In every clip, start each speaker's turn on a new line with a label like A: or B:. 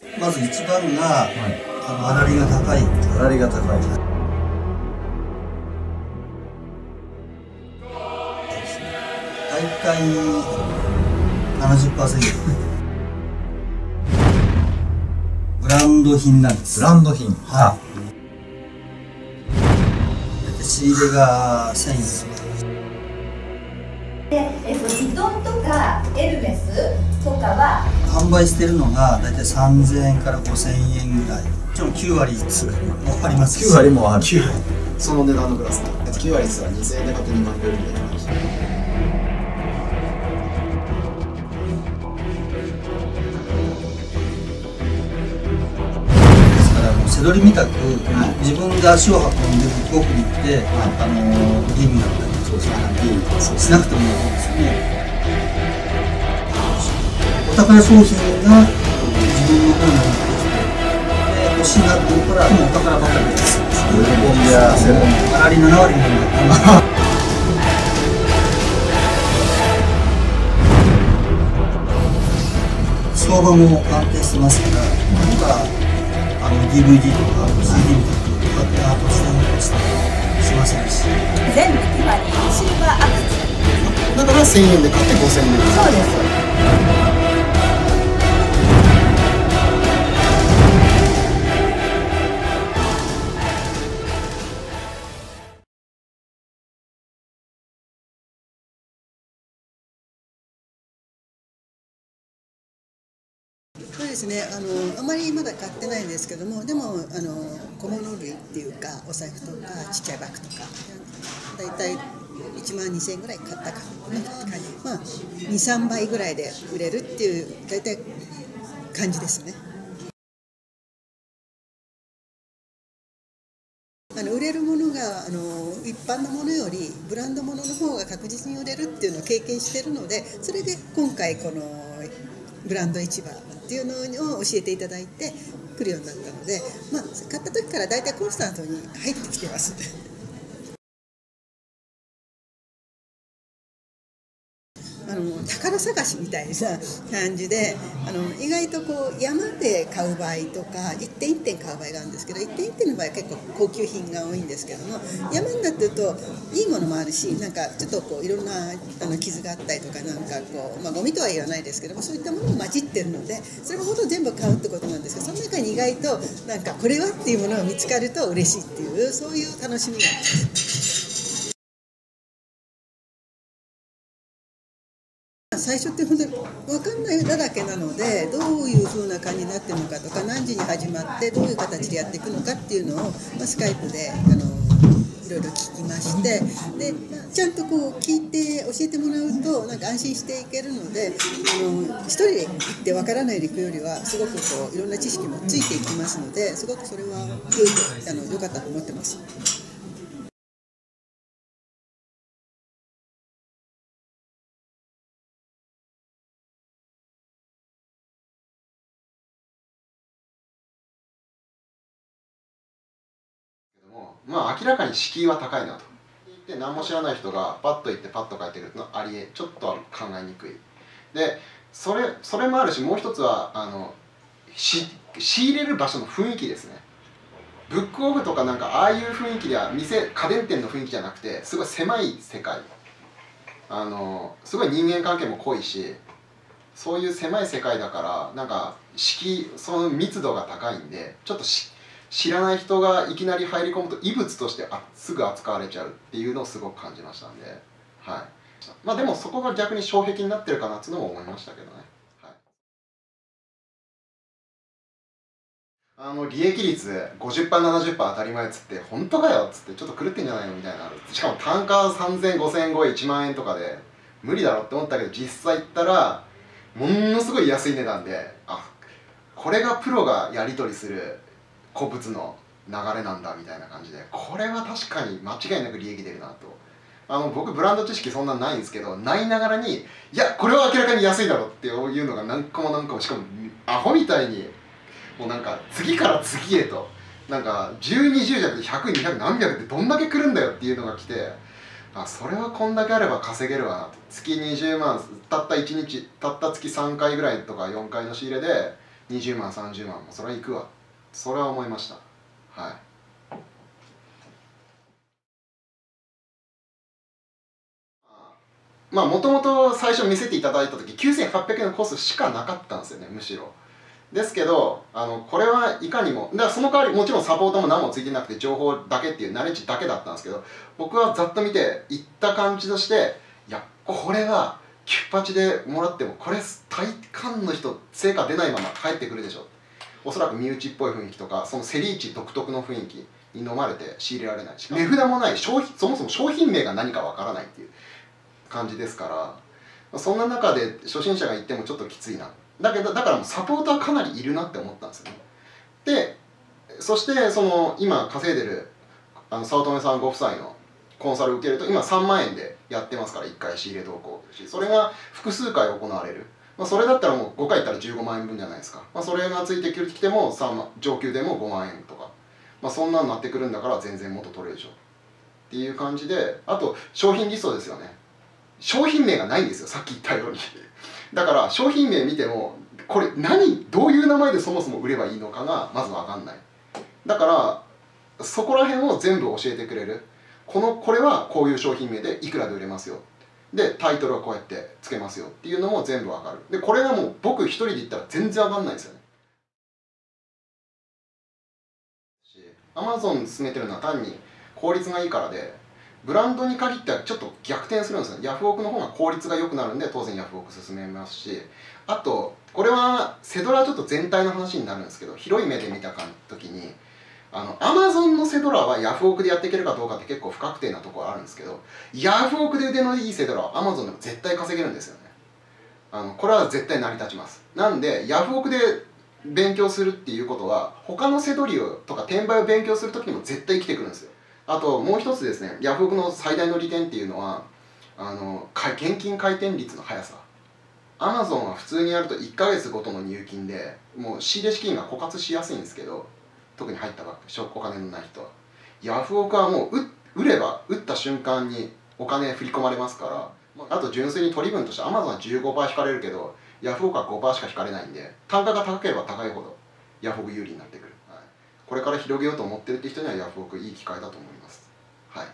A: まず一番が、はい、あの粗利が高い。
B: 粗利が高い。
A: 大体70% ブランド品なんです。
B: ブランド品。
A: はい。仕入れが1000円。
C: で、えっと、ヴィトンとかエルメスとかは
A: 販売してるのが大体3000円から5000円ぐらい。もちろん9割もあります
B: ？9割もある。
A: 9割。
D: その値段のグラス。9割ですが2000円で買って2万円で売るみたいな。感じ
A: 背取りみたく、はい、自分で足を運んでブックオフに行って、はい、あのゲームだったりそうしなくてもいいですね。お宝商品が自分の方に欲しいなって思ったらお宝ばかりです喜んでやせるあり7割になる相場も安定してますから、なんかあの DVD とか CD とかってアートしてしませんし
C: 全部ティファニーシルバーアクセ
D: だから1000円で買って5000円で
C: そうです。
E: そうですねあのあまりまだ買ってないんですけどもでもあの小物類っていうかお財布とかちっちゃいバッグとか大体1万2000円ぐらい買ったかまあ23倍ぐらいで売れるっていう大体感じですね。あの売れるものがあの一般のものよりブランドものの方が確実に売れるっていうのを経験してるのでそれで今回このブランド市場っていうのを教えていただいて来るようになったので、まあ、買った時から大体コンスタントに入ってきてます。宝探しみたいな感じであの意外とこう山で買う場合とか一点一点買う場合があるんですけど一点一点の場合は結構高級品が多いんですけども山になってるといいものもあるしなんかちょっとこういろんなあの傷があったりとかなんかこう、まあ、ゴミとは言わないですけどもそういったものも混じってるのでそれもほとんど全部買うってことなんですけどその中に意外となんかこれはっていうものが見つかると嬉しいっていうそういう楽しみがあります。最初って本当に分かんないだらけなのでどういう風な感じになってるのかとか何時に始まってどういう形でやっていくのかっていうのを、まあ、スカイプであのいろいろ聞きましてでちゃんとこう聞いて教えてもらうとなんか安心していけるのであの一人で行って分からないで行くよりはすごくこういろんな知識もついていきますのですごくそれは良いあの良かったと思ってます。
F: まあ明らかに敷居は高いなと。言って何も知らない人がパッと行ってパッと帰ってくるのはありえちょっとは考えにくい。でそれそれもあるしもう一つはあの仕入れる場所の雰囲気ですね。ブックオフとかなんかああいう雰囲気では店家電店の雰囲気じゃなくてすごい狭い世界。あのすごい人間関係も濃いしそういう狭い世界だからなんか敷その密度が高いんでちょっとし知らない人がいきなり入り込むと異物としてあすぐ扱われちゃうっていうのをすごく感じましたんで、はい、まあでもそこが逆に障壁になってるかなっていうのも思いましたけどね、はい、あの利益率 50%70% 当たり前っつって本当かよっつってちょっと狂ってんじゃないのみたいなしかも単価30005000円超え1万円とかで無理だろって思ったけど実際行ったらものすごい安い値段であこれがプロがやり取りする古物の流れなんだみたいな感じでこれは確かに間違いなく利益出るなと。あの僕ブランド知識そんなないんですけどないながらにいやこれは明らかに安いだろっていうのが何個も何個もしかもアホみたいにもうなんか次から次へとなんか1210じゃなくて100200何百ってどんだけ来るんだよっていうのが来てあそれはこんだけあれば稼げるわなと。月20万たった1日たった月3回ぐらいとか4回の仕入れで20万30万もそれは行くわ。それは思いました。はい。まあもともと最初見せていただいた時9800円のコースしかなかったんですよねむしろ。ですけどあのこれはいかにもだからその代わりもちろんサポートも何もついてなくて情報だけっていうナレッジだけだったんですけど僕はざっと見ていった感じとしていやこれはキュッパチでもらってもこれ体感の人成果出ないまま帰ってくるでしょ。おそらく身内っぽい雰囲気とかそのセリーチ独特の雰囲気に飲まれて仕入れられないし値札もない商品そもそも商品名が何かわからないっていう感じですからそんな中で初心者が行ってもちょっときついな。だけどだからもうサポーターかなりいるなって思ったんですよね。でそしてその今稼いでるあの早乙女さんご夫妻のコンサル受けると今3万円でやってますから1回仕入れ投稿しそれが複数回行われる、まあ、それだったらもう5回行ったら15万円分じゃないですか、まあ、それがついてきても3万上級でも5万円とか、まあ、そんなになってくるんだから全然もっと取れるでしょ。っていう感じであと商品リストですよね。商品名がないんですよさっき言ったように。だから商品名見てもこれ何どういう名前でそもそも売ればいいのかがまず分かんない。だからそこら辺を全部教えてくれる。このこれはこういう商品名でいくらで売れますよ。でタイトルはこうやってつけますよっていうのも全部わかる。でこれがもう僕一人で言ったら全然わかんないですよね。アマゾン進めてるのは単に効率がいいからでブランドに限ってはちょっと逆転するんですよヤフオクの方が効率が良くなるんで当然ヤフオク進めますし。あとこれはセドラちょっと全体の話になるんですけど広い目で見た時にあのアマゾンのセドラはヤフオクでやっていけるかどうかって結構不確定なところあるんですけどヤフオクで腕のいいセドラはアマゾンでも絶対稼げるんですよね。あのこれは絶対成り立ちます。なんでヤフオクで勉強するっていうことは他のセドリをとか転売を勉強する時にも絶対生きてくるんですよ。あともう一つですねヤフオクの最大の利点っていうのはあの現金回転率の速さ。アマゾンは普通にやると1ヶ月ごとの入金でもう仕入れ資金が枯渇しやすいんですけど特に入ったばっかりお金のない人は。ヤフオクはもう売れば売った瞬間にお金振り込まれますからあと純粋に取り分としてアマゾンは15%引かれるけどヤフオクは5%しか引かれないんで単価が高ければ高いほどヤフオク有利になってくる、はい、これから広げようと思ってるって人にはヤフオクいい機会だと思います。はい。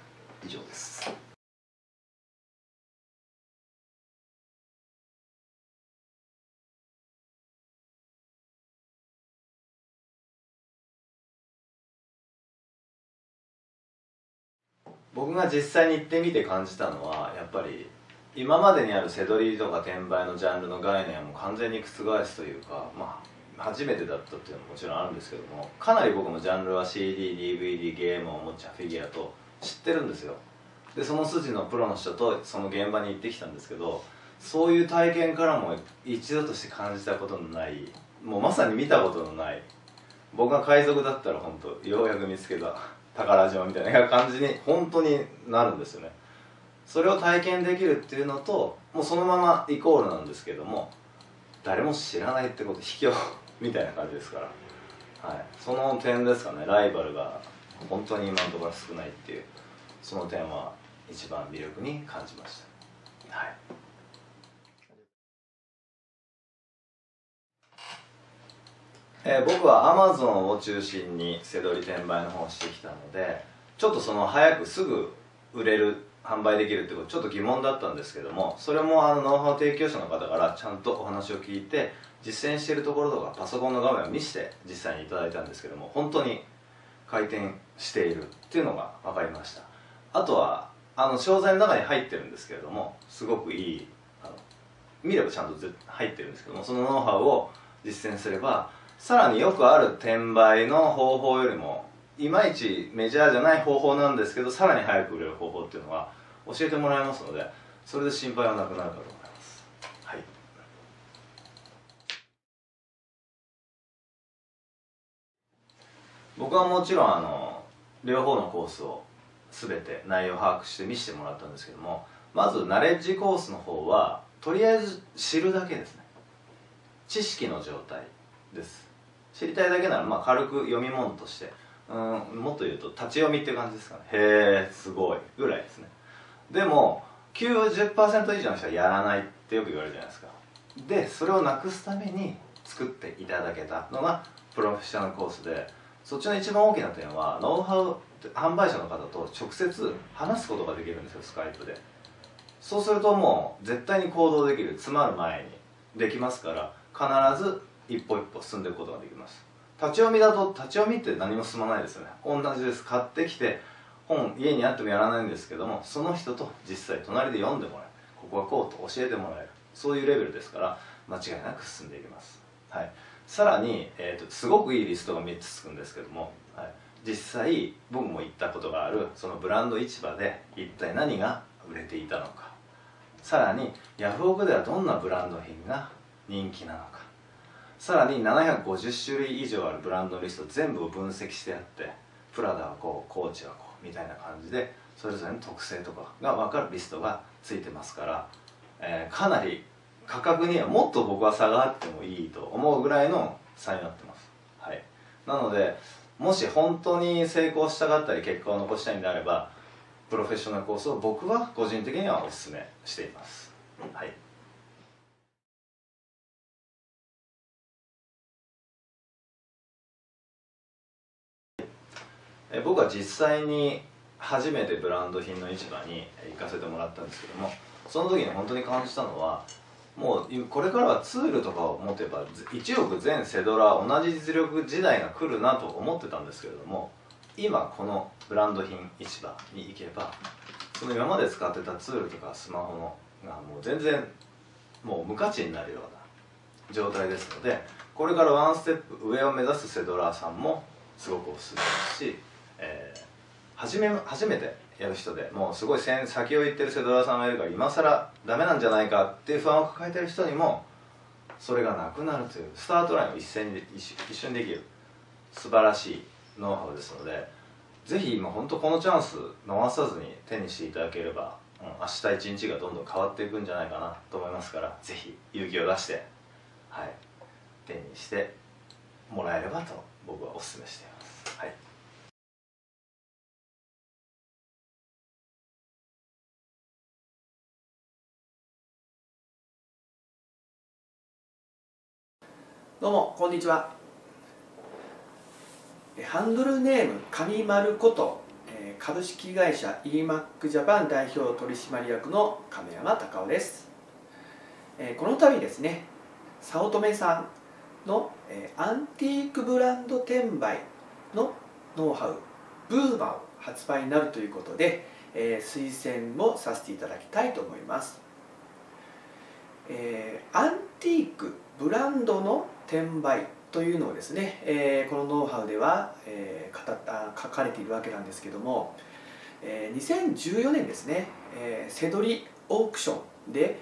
F: 以上です。
B: 僕が実際に行ってみて感じたのはやっぱり今までにあるセドリとか転売のジャンルの概念はもう完全に覆すというかまあ初めてだったっていうのももちろんあるんですけどもかなり僕もジャンルは CDDVD ゲームおもちゃフィギュアと知ってるんですよ。でその筋のプロの人とその現場に行ってきたんですけどそういう体験からも一度として感じたことのないもうまさに見たことのない僕が海賊だったら本当ようやく見つけた宝島みたいな感じに本当になるんですよね。それを体験できるっていうのともうそのままイコールなんですけども誰も知らないってこと卑怯みたいな感じですから、はい、その点ですかね。ライバルが本当に今のところ少ないっていうその点は一番魅力に感じました。はい。えー、僕はアマゾンを中心に背取り転売の方をしてきたのでちょっとその早くすぐ売れる販売できるってことちょっと疑問だったんですけどもそれもあのノウハウ提供者の方からちゃんとお話を聞いて実践しているところとかパソコンの画面を見せて実際にいただいたんですけども本当に回転しているっていうのが分かりました。あとはあの商材の中に入ってるんですけれどもすごくいいあの見ればちゃんと入ってるんですけどもそのノウハウを実践すればさらによくある転売の方法よりもいまいちメジャーじゃない方法なんですけどさらに早く売れる方法っていうのは教えてもらえますのでそれで心配はなくなるかと思います。はい。僕はもちろんあの両方のコースを全て内容把握して見せてもらったんですけどもまずナレッジコースの方はとりあえず知るだけですね。知識の状態。です。知りたいだけならまあ軽く読み物として。うんもっと言うと立ち読みって感じですかね。へえすごいぐらいですね。でも90%以上の人はやらないってよく言われるじゃないですか。でそれをなくすために作っていただけたのがプロフェッショナルコースでそっちの一番大きな点はノウハウ販売者の方と直接話すことができるんですよスカイプで。そうするともう絶対に行動できる。詰まる前にできますから必ず一歩一歩進んでいくことができます。立ち読みだと立ち読みって何も進まないですよね。同じです。買ってきて本家にあってもやらないんですけどもその人と実際隣で読んでもらえるここはこうと教えてもらえる。そういうレベルですから間違いなく進んでいきます、はい、さらに、えーと、すごくいいリストが3つつくんですけども、はい、実際僕も行ったことがあるそのブランド市場で一体何が売れていたのか。さらにヤフオクではどんなブランド品が人気なのか。さらに750種類以上あるブランドリスト全部を分析してあってプラダはこうコーチはこうみたいな感じでそれぞれの特性とかが分かるリストがついてますから、えー、かなり価格にはもっと僕は差があってもいいと思うぐらいの差になってます、はい、なのでもし本当に成功したかったり結果を残したいんであればプロフェッショナルコースを僕は個人的にはお勧めしています。はい。僕は実際に初めてブランド品の市場に行かせてもらったんですけどもその時に本当に感じたのはもうこれからはツールとかを持てば1億全セドラ同じ実力時代が来るなと思ってたんですけれども今このブランド品市場に行けばその今まで使ってたツールとかスマホのがもう全然もう無価値になるような状態ですのでこれからワンステップ上を目指すセドラーさんもすごくおすすめですし、えー、初め初めてやる人でもうすごい先を行ってるセドラさんがいるから今更ダメなんじゃないかっていう不安を抱えてる人にもそれがなくなるというスタートラインを一斉に一瞬できる素晴らしいノウハウですのでぜひ今本当このチャンス逃さずに手にしていただければ、うん、明日一日がどんどん変わっていくんじゃないかなと思いますからぜひ勇気を出して、はい、手にしてもらえればと僕はお勧めしています。
G: どうもこんにちは。ハンドルネーム上丸こと株式会社 EMAC ジャパン代表取締役の亀山隆夫です。この度ですね早乙女さんのアンティークブランド転売のノウハウブーマを発売になるということで推薦もさせていただきたいと思います。アンティークブランドの転売というのをですね、えー、このノウハウでは、えー、語った書かれているわけなんですけども、えー、2014年ですね、えー、セドリオークションで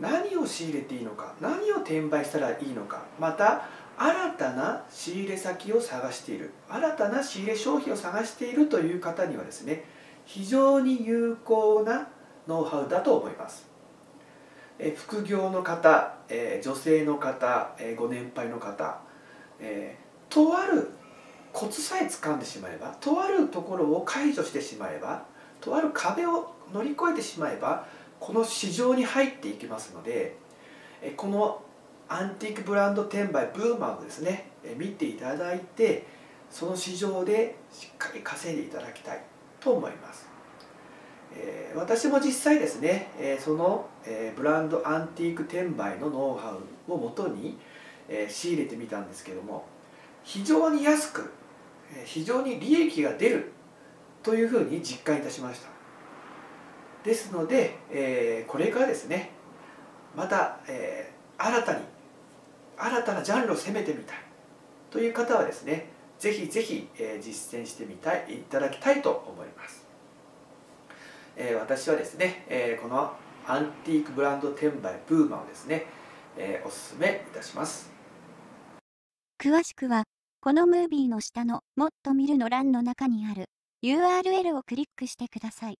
G: 何を仕入れていいのか何を転売したらいいのかまた新たな仕入れ先を探している新たな仕入れ商品を探しているという方にはですね非常に有効なノウハウだと思います。え副業の方、え女性の方、えご年配の方、えとあるコツさえ掴んでしまえばとあるところを解除してしまえばとある壁を乗り越えてしまえばこの市場に入っていきますのでえこのアンティークブランド転売ブーマーをですねえ見ていただいてその市場でしっかり稼いでいただきたいと思います。え、私も実際ですね、え、その、え、ブランドアンティーク転売のノウハウをもとに、え仕入れてみたんですけども非常に安く、非常に利益が出るというふうに実感いたしました。ですので、えこれからですねまた、え新たに新たなジャンルを攻めてみたいという方はですねぜひぜひ、え実践してみたいいただきたいと思います。えー、私はですね、えー、このアンティークブランド転売ブーマをですね、えー、おすすめいたします。
H: 詳しくはこのムービーの下のもっと見るの欄の中にある URL をクリックしてください。